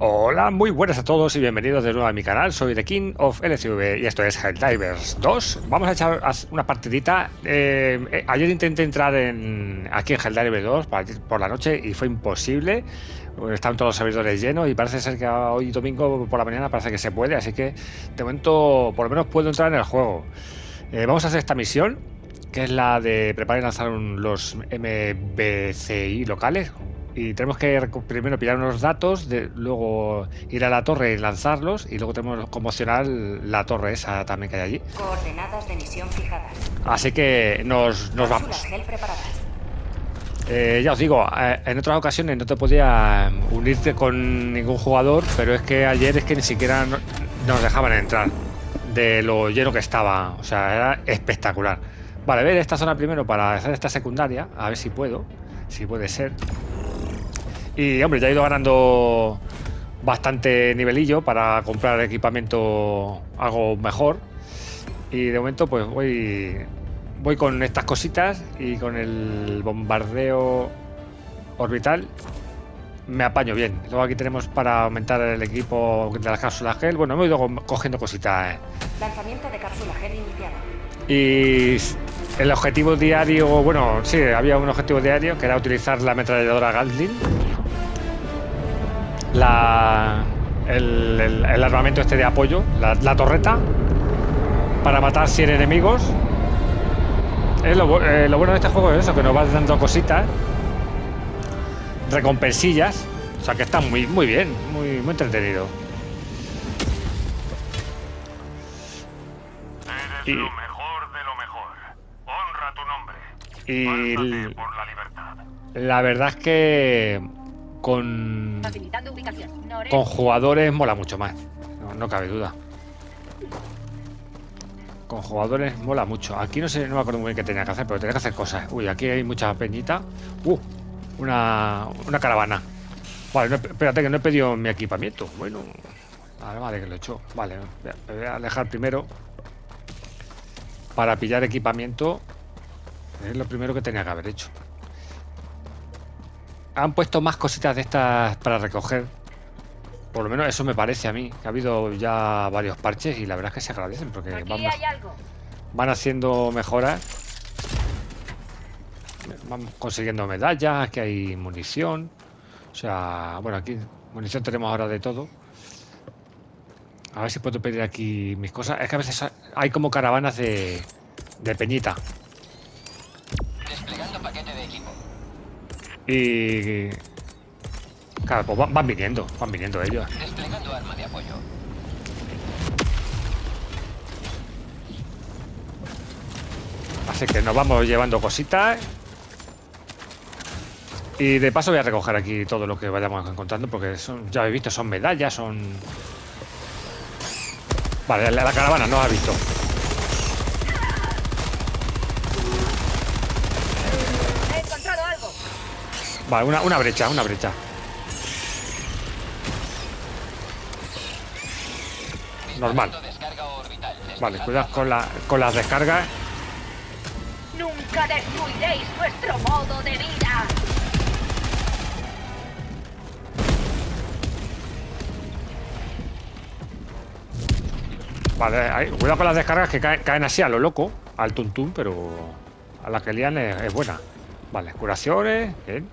Hola, muy buenas a todos y bienvenidos de nuevo a mi canal. Soy The King of LCV y esto es Helldivers 2. Vamos a echar una partidita. Eh, eh, ayer intenté entrar en, aquí en Helldivers 2 por la noche y fue imposible. Estaban todos los servidores llenos y parece ser que hoy domingo por la mañana parece que se puede. Así que de momento por lo menos puedo entrar en el juego. Eh, vamos a hacer esta misión que es la de preparar y lanzar los MBCI locales y tenemos que primero pillar unos datos, de, luego ir a la torre y lanzarlos y luego tenemos que conmocionar la torre esa también que hay allí. Coordenadas de misión fijadas. Así que nos, nos vamos. Eh, ya os digo, eh, en otras ocasiones no te podía unirte con ningún jugador, pero es que ayer es que ni siquiera nos dejaban entrar de lo lleno que estaba. O sea, era espectacular. Vale, ver esta zona primero para hacer esta secundaria, a ver si puedo, si puede ser. Y hombre, ya he ido ganando bastante nivelillo para comprar equipamiento algo mejor. Y de momento pues voy voy con estas cositas y con el bombardeo orbital me apaño bien. Luego aquí tenemos para aumentar el equipo de las cápsulas gel. Bueno, me he ido cogiendo cositas. Eh. Lanzamiento de cápsula gel iniciado. Y el objetivo diario, bueno, sí, había un objetivo diario que era utilizar la ametralladora Gatling la, el, armamento este de apoyo, la, torreta, para matar 100 enemigos. Eh, lo, bueno de este juego es eso, que nos va dando cositas, recompensillas, o sea que está muy, muy bien, muy, muy entretenido. y, lo mejor de lo mejor. Honra tu nombre. Y la verdad es que con, con jugadores mola mucho más. No, cabe duda. Con jugadores mola mucho. Aquí no sé, no me acuerdo muy bien qué tenía que hacer, pero tenía que hacer cosas. Uy, aquí hay mucha peñita. Uh, una, una caravana. Vale, espérate que no he pedido mi equipamiento. Bueno, vale, vale que lo he hecho. Vale, me voy a alejar primero. Para pillar equipamiento. Es lo primero que tenía que haber hecho han puesto más cositas de estas para recoger. Por lo menos eso me parece a mí. Que ha habido ya varios parches y la verdad es que se agradecen porque van, van haciendo mejoras. Van consiguiendo medallas, que hay munición. O sea, bueno, aquí munición tenemos ahora de todo. A ver si puedo pedir aquí mis cosas. Es que a veces hay como caravanas de, de peñita. Y... Claro, pues van, viniendo, van viniendo ellos. Desplegando arma de apoyo. Así que nos vamos llevando cositas. Y de paso voy a recoger aquí todo lo que vayamos encontrando porque son, ya habéis visto, son medallas, son... Vale, la, la caravana no ha visto. Vale, una, una brecha, una brecha. Normal. Vale, cuidado con, la, con las descargas. Nunca descuidéis vuestro modo de vida. Vale, cuidado con las descargas que caen, así a lo loco, al tuntún, pero a la que lían es, es buena. Vale, curaciones, bien.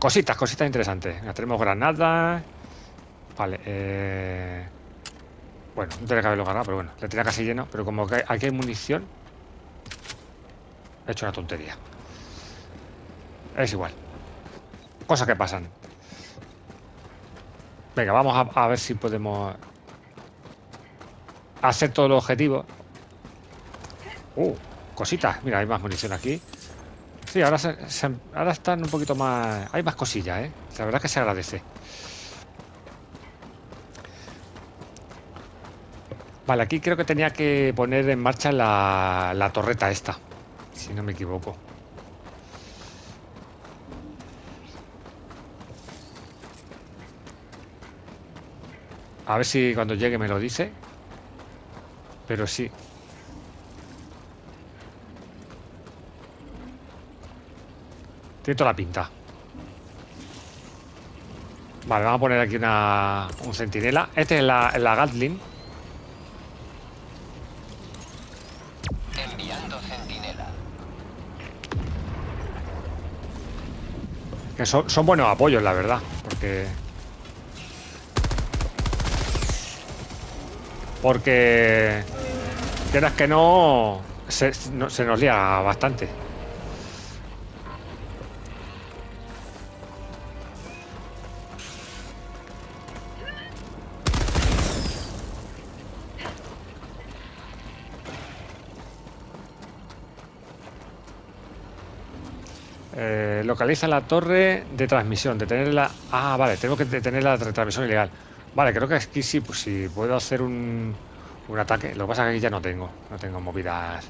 Cositas, cositas interesantes. tenemos granadas. Vale, eh... Bueno, no tenía que haberlo ganado, pero bueno, le tenía casi lleno. Pero como que aquí hay munición, he hecho una tontería. Es igual. Cosas que pasan. Venga, vamos a, ver si podemos hacer todo el objetivo. Uh, cositas. Mira, hay más munición aquí. Sí, ahora, ahora están un poquito más... Hay más cosillas, ¿eh? La verdad que se agradece. Vale, aquí creo que tenía que poner en marcha la, la torreta esta. Si no me equivoco. A ver si cuando llegue me lo dice. Pero sí, Tiene toda la pinta. Vale, vamos a poner aquí una, un centinela. Este es la, la Gatling. Enviando centinela. Que son, son buenos apoyos, la verdad. Porque. Porque. Quieras que no se, no- se nos lía bastante. Localiza la torre de transmisión. Detenerla. Ah, vale, tengo que detener la retransmisión ilegal. Vale, creo que aquí sí, pues sí, puedo hacer un, un ataque. Lo que pasa es que aquí ya no tengo. No tengo movidas.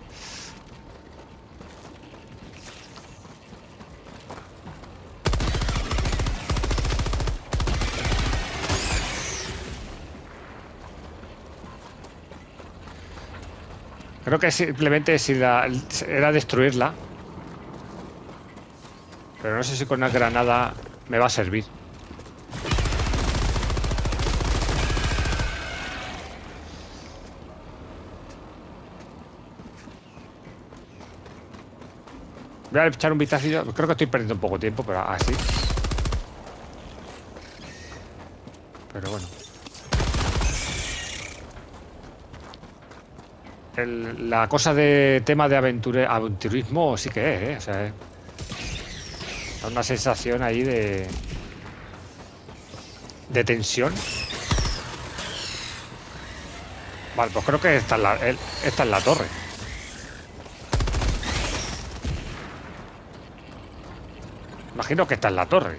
Creo que simplemente si la, era destruirla. Pero no sé si con una granada me va a servir. Voy a echar un vistazo. Creo que estoy perdiendo un poco de tiempo, pero así. Pero bueno. La cosa de tema de aventure, aventurismo sí que es, ¿eh? O sea, da una sensación ahí de. de tensión. Vale, pues creo que esta es la, esta es la torre. Imagino que esta es la torre.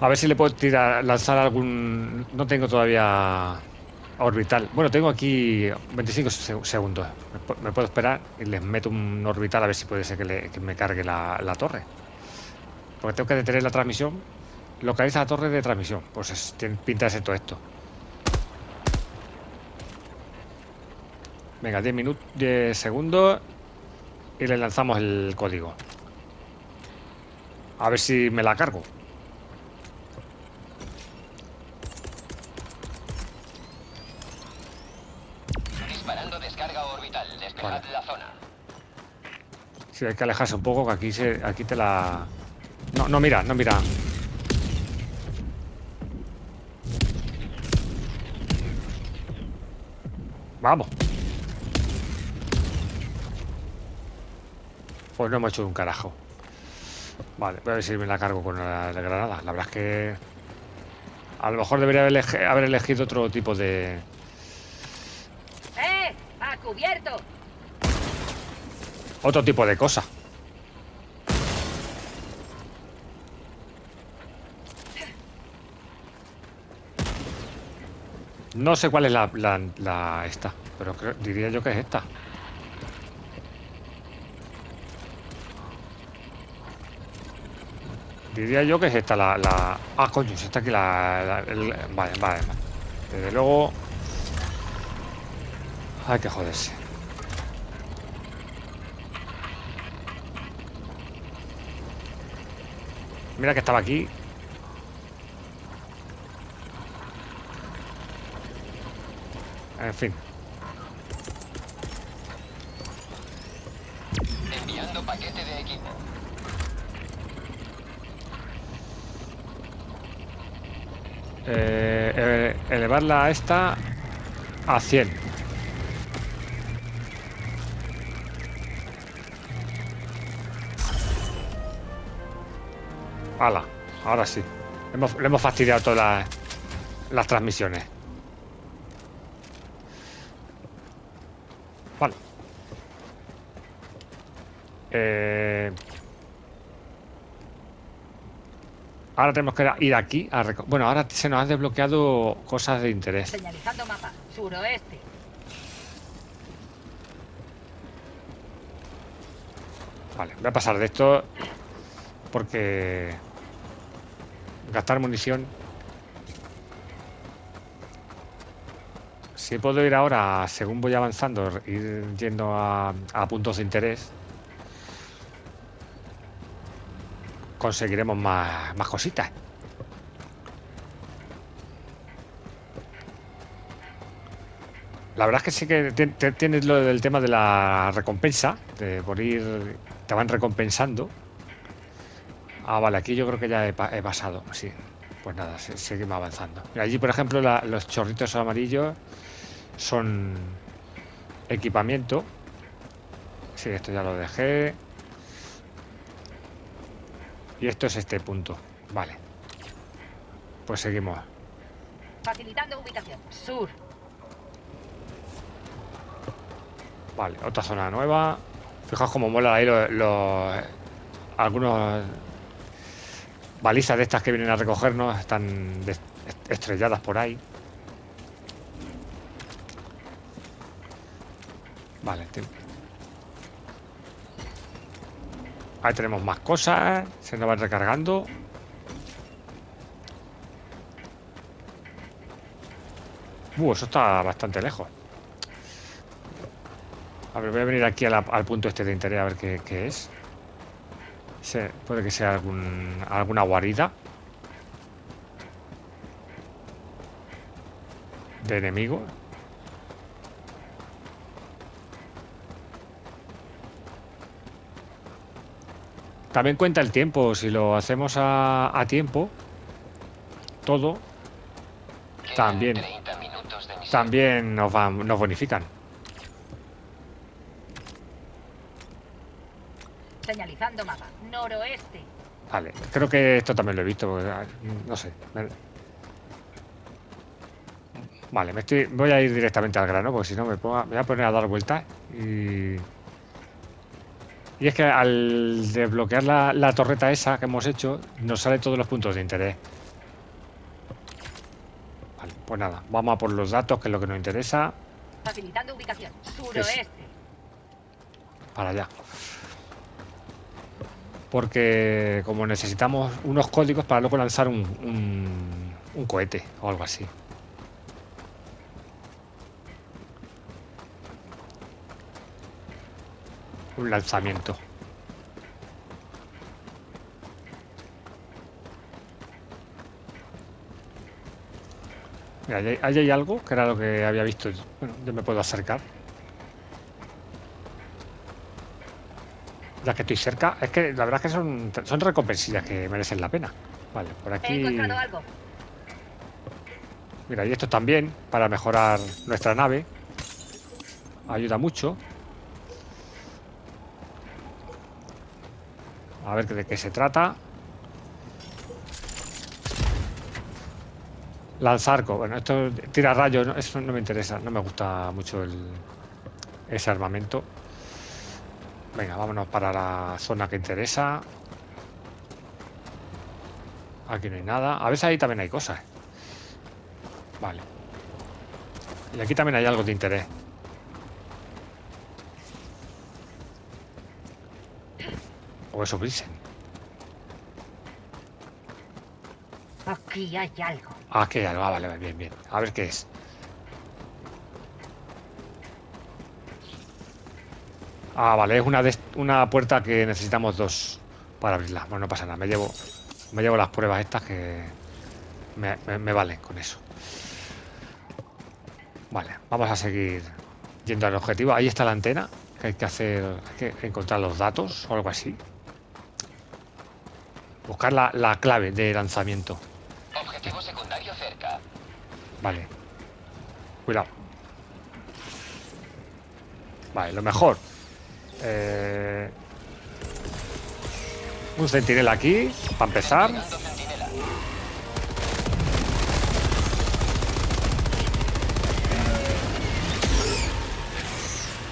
A ver si le puedo tirar, lanzar algún... No tengo todavía orbital. Bueno, tengo aquí 25 se- segundos. Me, pu- me puedo esperar y les meto un orbital a ver si puede ser que, le- me cargue la, torre. Porque tengo que detener la transmisión. Localiza la torre de transmisión. Pues es- tiene pinta de ser todo esto. Venga, 10 minutos, 10 segundos y le lanzamos el código. A ver si me la cargo. Hay que alejarse un poco, que aquí, se, aquí te la... No, no mira, no mira. Vamos. Pues no hemos hecho un carajo. Vale, voy a ver si me la cargo con la, granada. La verdad es que... A lo mejor debería haber elegido otro tipo de... ¡Eh! ¡A cubierto! Otro tipo de cosa. No sé cuál es la, la, esta, pero diría yo que es esta. Diría yo que es esta la... Ah, coño, si está aquí la... la- el- Vale, vale, vale. Desde luego... Hay que joderse. Mira que estaba aquí. En fin. Enviando paquete de equipo. Eh, eh, elevarla a esta a 100. Hala, ahora sí. Hemos- le hemos fastidiado todas las, las transmisiones. Vale. Eh, ahora tenemos que ir aquí. A bueno, ahora se nos han desbloqueado cosas de interés. Señalizando mapa. Suroeste. Vale, voy a pasar de esto porque gastar munición Si puedo ir ahora, según voy avanzando, ir yendo a, puntos de interés, conseguiremos más, más cositas. La verdad es que sí que ti- ti- tienes lo del tema de la recompensa, de por ir, te van recompensando. Ah, vale, aquí yo creo que ya he, pa- he pasado, sí. Pues nada, se- seguimos avanzando. Mira, allí, por ejemplo, la- los chorritos amarillos son equipamiento. Sí, esto ya lo dejé. Y esto es este punto. Vale. Pues seguimos. Facilitando ubicación. Sur. Vale, otra zona nueva. Fijaos cómo mola ahí los, los- algunos balizas de estas que vienen a recogernos están estrelladas por ahí. Vale, ahí tenemos más cosas, se nos van recargando. Uh, eso está bastante lejos. A ver, voy a venir aquí al punto este de interés a ver qué es. Puede que sea algún, alguna guarida. De enemigos. También cuenta el tiempo. Si lo hacemos a, a tiempo, todo, También. 30 minutos de misión. también nos, van, nos bonifican. Señalizando mapa. Noroeste. Vale, creo que esto también lo he visto, porque, ah, no sé. Vale, me estoy, voy a ir directamente al grano, porque si no me, pongo me voy a poner a dar vueltas y... Y es que al desbloquear la, la torreta esa que hemos hecho, nos sale todos los puntos de interés. Vale, pues nada, vamos a por los datos, que es lo que nos interesa, Facilitando ubicación. Suroeste. para allá. Porque como necesitamos unos códigos para luego lanzar un, un, cohete o algo así. Un lanzamiento. Mira, ahí hay algo que era lo que había visto. Bueno, yo me puedo acercar. Ya que estoy cerca, es que la verdad es que son, son recompensillas que merecen la pena. Vale, por He aquí. encontrado algo. Mira, y esto también, para mejorar nuestra nave. Ayuda mucho. A ver de qué se trata. Lanzarco. Bueno, esto tira rayos, ¿no? eso no me interesa. No me gusta mucho el, ese armamento. Venga, vámonos para la zona que interesa. Aquí no hay nada. A veces ahí también hay cosas. Vale. Y aquí también hay algo de interés. O eso dicen. Aquí hay algo. Ah, aquí hay algo. Ah, vale, vale, bien, bien. A ver qué es. Ah, vale, es una, una puerta que necesitamos dos para abrirla. Bueno, no pasa nada. Me llevo, me llevo las pruebas estas que me, me- me valen con eso. Vale, vamos a seguir yendo al objetivo. Ahí está la antena. Que hay que hacer. Hay que encontrar los datos o algo así. Buscar la, la clave de lanzamiento. Objetivo secundario cerca. Vale. Cuidado. Vale, lo mejor. Eh, un centinela aquí, para empezar.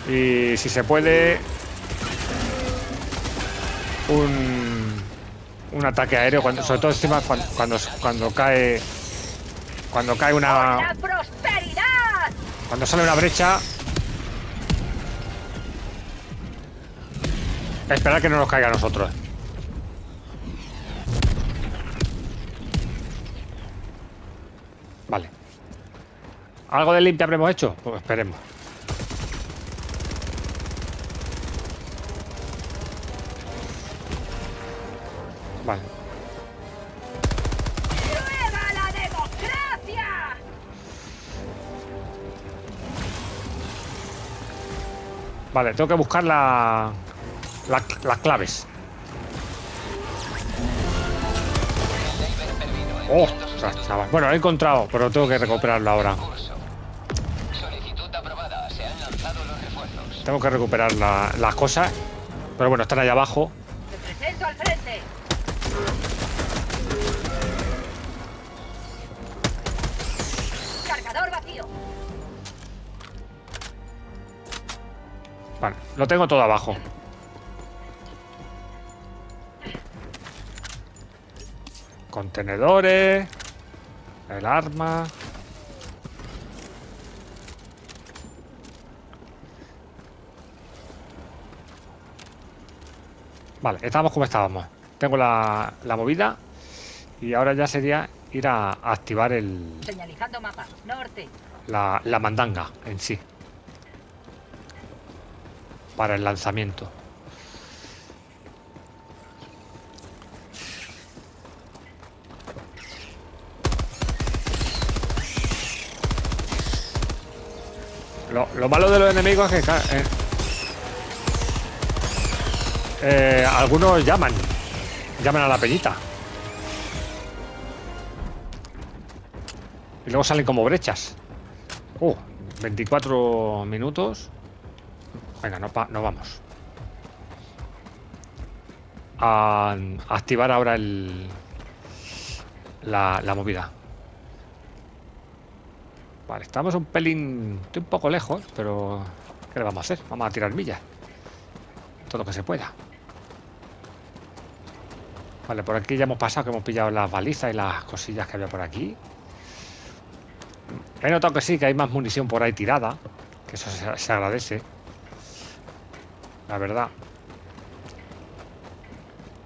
Y si se puede, un, un ataque aéreo, cuando, sobre todo encima cuando, cuando, cuando cae cuando cae ¡La una cuando sale una brecha. Esperar que no nos caiga a nosotros. Vale. ¿Algo de limpia habremos hecho? Pues esperemos. Vale. ¡Prueba la democracia! Vale, tengo que buscar la, la- las claves. Ostras. Bueno, lo he encontrado, pero tengo que recuperarlo ahora. Tengo que recuperar la- las cosas. Pero bueno, están ahí abajo. Lo tengo todo abajo. Contenedores. El arma. Vale, estamos como estábamos. Tengo la, la movida. Y ahora ya sería ir a activar el, Señalizando mapa. Norte. la, la mandanga en sí. Para el lanzamiento. Lo, lo malo de los enemigos es que eh, eh, algunos llaman. Llaman a la peñita. Y luego salen como brechas. Uh, 24 minutos. Venga, no, vamos. A, activar ahora el la movida. Vale, estamos un pelín. Estoy un poco lejos, pero. ¿Qué le vamos a hacer? Vamos a tirar millas. Todo lo que se pueda. Vale, por aquí ya hemos pasado, que hemos pillado las balizas y las cosillas que había por aquí. He notado que sí, que hay más munición por ahí tirada. Que eso se, agradece. La verdad.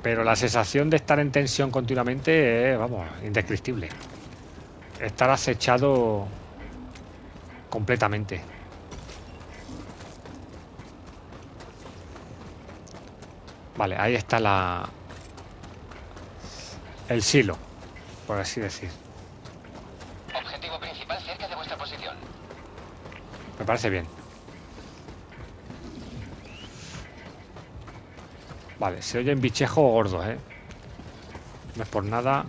Pero la sensación de estar en tensión continuamente es, vamos, indescriptible. Estar acechado completamente. Vale, ahí está la... El silo, por así decir. Objetivo principal cerca de vuestra posición. Me parece bien. Vale, se oyen bichejos gordos, ¿eh? No es por nada.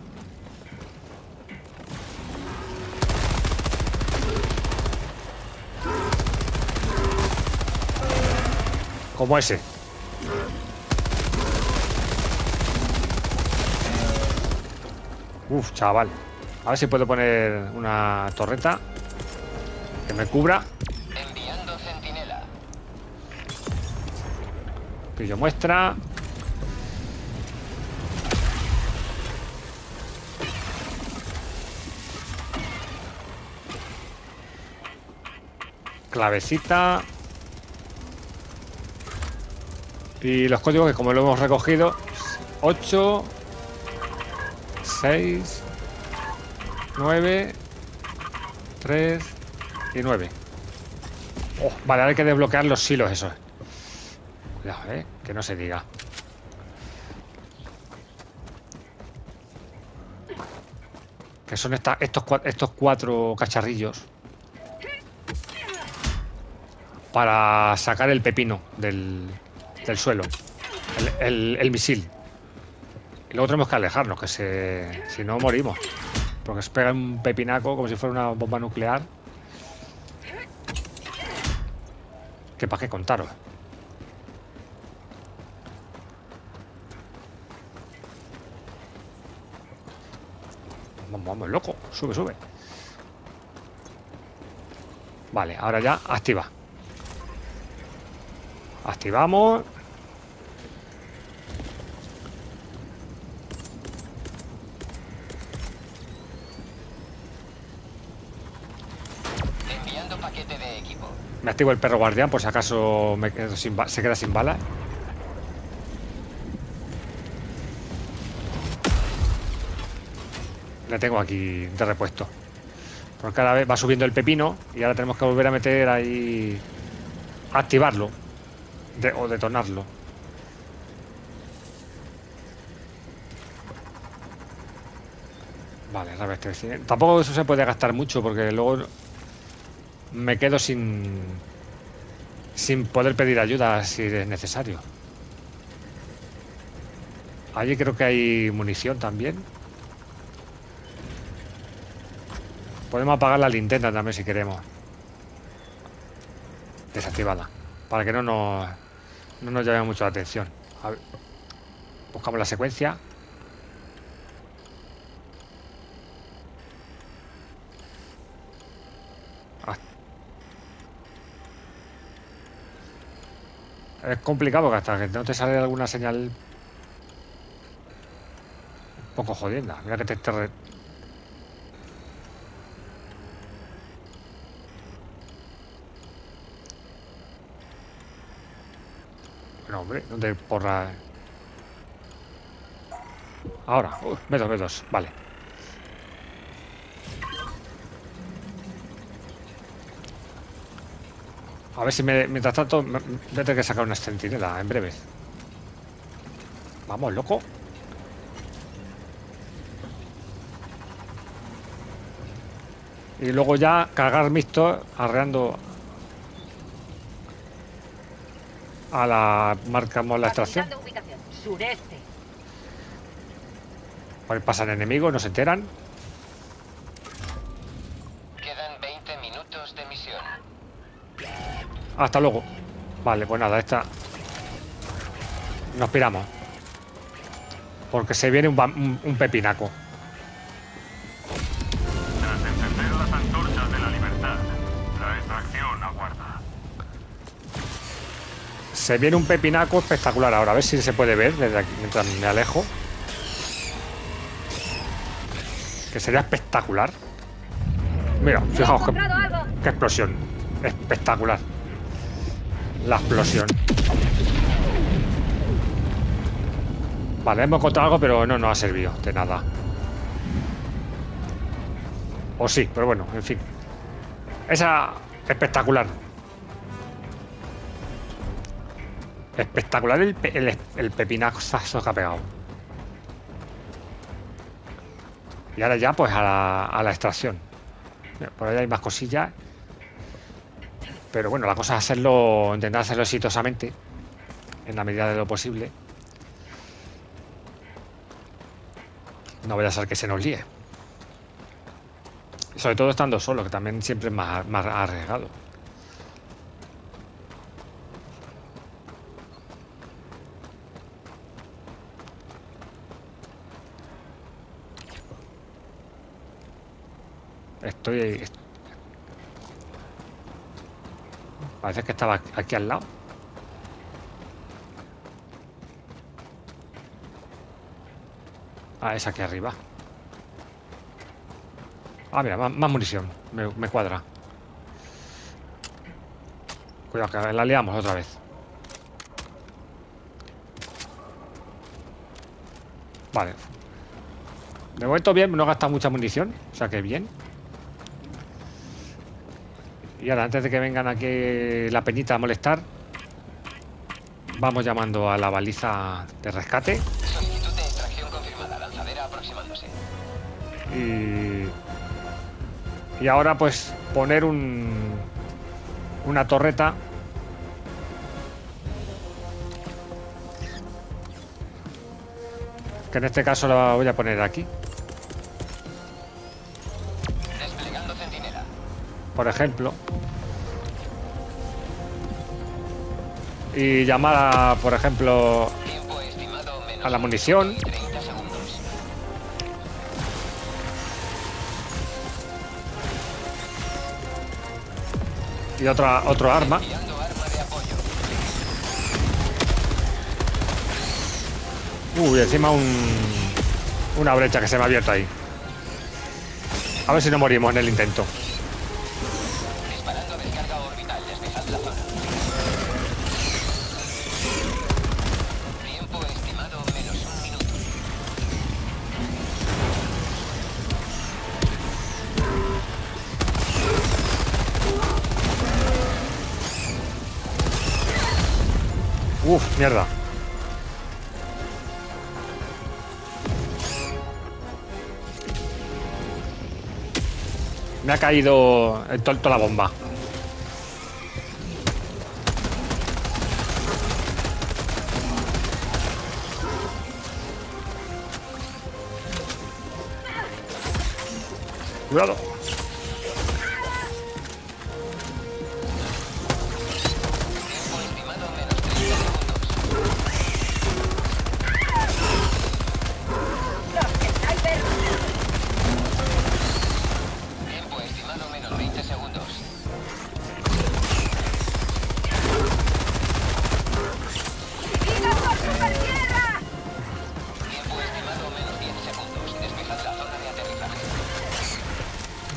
Como ese. Uf, chaval. A ver si puedo poner una torreta que me cubra. Enviando centinela. Pillo muestra. Clavecita. Y los códigos que como lo hemos recogido. 8. 6. 9. 3. Y 9. Oh, vale, hay que desbloquear los silos esos. Cuidado, eh, que no se diga. Que son esta- estos, estos cuatro cacharrillos. Para sacar el pepino del, del suelo. El, misil. Y luego tenemos que alejarnos, que se, si no morimos. Porque se pega un pepinaco como si fuera una bomba nuclear. Que para qué contaros. Vamos, vamos, loco. Sube, sube. Vale, ahora ya activa. Activamos. Enviando paquete de equipo. Me activo el perro guardián por si acaso se queda sin balas. Le tengo aquí de repuesto. Porque cada vez va subiendo el pepino y ahora tenemos que volver a meter ahí. activarlo. o detonarlo. Vale, reabastecimiento. Tampoco eso se puede gastar mucho porque luego me quedo sin. sin poder pedir ayuda si es necesario. Allí creo que hay munición también. Podemos apagar la linterna también si queremos. Desactivada. Para que no nos, no nos llame mucho la atención. Buscamos la secuencia. Es complicado que hasta que no te sale alguna señal un poco jodienda. Mira que te, te re- No, hombre, ¿dónde porra? Ahora, uh, B2, B2, vale. A ver si me, mientras tanto me- voy a tener que sacar una centinela en breve. Vamos, loco. Y luego ya cargar mixto arreando a la marcamos la extracción. Sureste. Por ahí pasan enemigos, no se enteran. Hasta luego. Vale, pues nada, esta. Nos piramos. Porque se viene un, ba- un- un pepinaco. Tras encender las antorchas de la libertad, la extracción aguarda. Se viene un pepinaco espectacular ahora. A ver si se puede ver desde aquí mientras me alejo. Que sería espectacular. Mira, fijaos algo. qué explosión. Espectacular. La explosión. Vale, hemos encontrado algo, pero no nos ha servido de nada. O sí, pero bueno, en fin. Esa espectacular. Espectacular el, el, el pepinazo que ha pegado. Y ahora ya, pues a la, a la extracción. Por ahí hay más cosillas. Pero bueno, la cosa es hacerlo, intentar hacerlo exitosamente. En la medida de lo posible. No vaya a ser que se nos líe. Sobre todo estando solo, que también siempre es más, más arriesgado. Estoy. Parece que estaba aquí al lado. Ah, es aquí arriba. Ah, mira, más, munición. Me, cuadra. Cuidado, que la liamos otra vez. Vale. De momento bien, no he gastado mucha munición. O sea que bien. Y ahora, antes de que vengan aquí la peñita a molestar, vamos llamando a la baliza de rescate. Solicitud de extracción confirmada. Lanzadera aproximándose. Y, y ahora pues poner un, una torreta. Que en este caso la voy a poner aquí. Por ejemplo. Y llamar a, por ejemplo, a la munición. 30 segundos. y otra, otro arma. Uy, encima un, una brecha que se me ha abierto ahí. A ver si no morimos en el intento. Mierda. Me ha caído toda la bomba. Cuidado.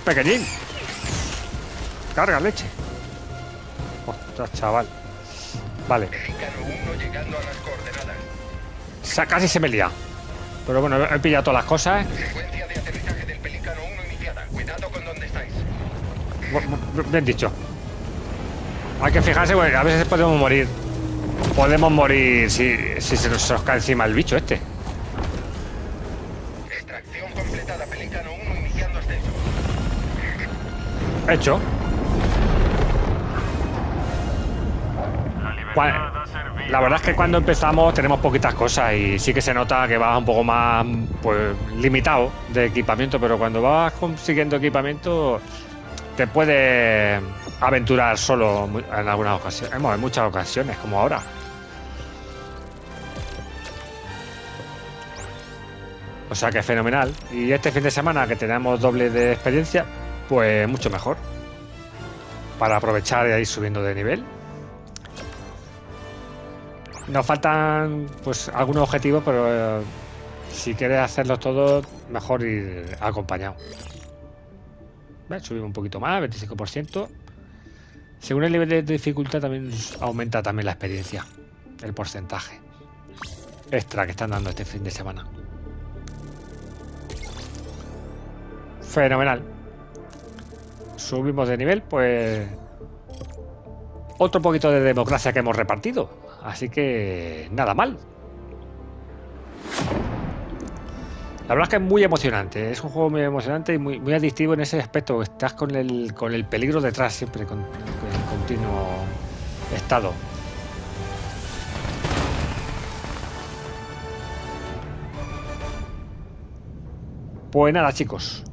Pequeñín. Carga leche. Ostras, chaval. Vale. Pelicano 1 llegando a casi se me lía. Pero bueno, he pillado todas las cosas. Secuencia de aterrizaje del Pelicano 1 iniciada. Cuidado con donde estáis. Bu- bu- Bien dicho. Hay que fijarse, porque a veces podemos morir. Podemos morir si, si se nos cae encima el bicho este. Hecho. La verdad es que cuando empezamos tenemos poquitas cosas y sí que se nota que vas un poco más pues limitado de equipamiento, pero cuando vas consiguiendo equipamiento te puedes aventurar solo en algunas ocasiones, en muchas ocasiones, como ahora. O sea que fenomenal. Y este fin de semana que tenemos doble de experiencia, pues mucho mejor. Para aprovechar y ir subiendo de nivel. Nos faltan pues algunos objetivos, pero eh, si quieres hacerlos todos, mejor ir acompañado. Subimos un poquito más, 25%. Según el nivel de dificultad también aumenta también la experiencia, el porcentaje extra que están dando este fin de semana. Fenomenal. Subimos de nivel, pues otro poquito de democracia que hemos repartido. Así que nada mal. La verdad es que es muy emocionante. Es un juego muy emocionante y muy, adictivo en ese aspecto. Estás con el, con el peligro detrás siempre, con, con el continuo estado. Pues nada, chicos.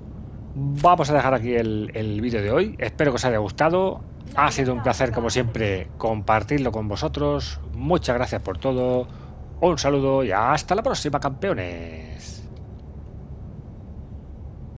Vamos a dejar aquí el, vídeo de hoy. Espero que os haya gustado. Ha sido un placer, como siempre, compartirlo con vosotros. Muchas gracias por todo. Un saludo y hasta la próxima, campeones.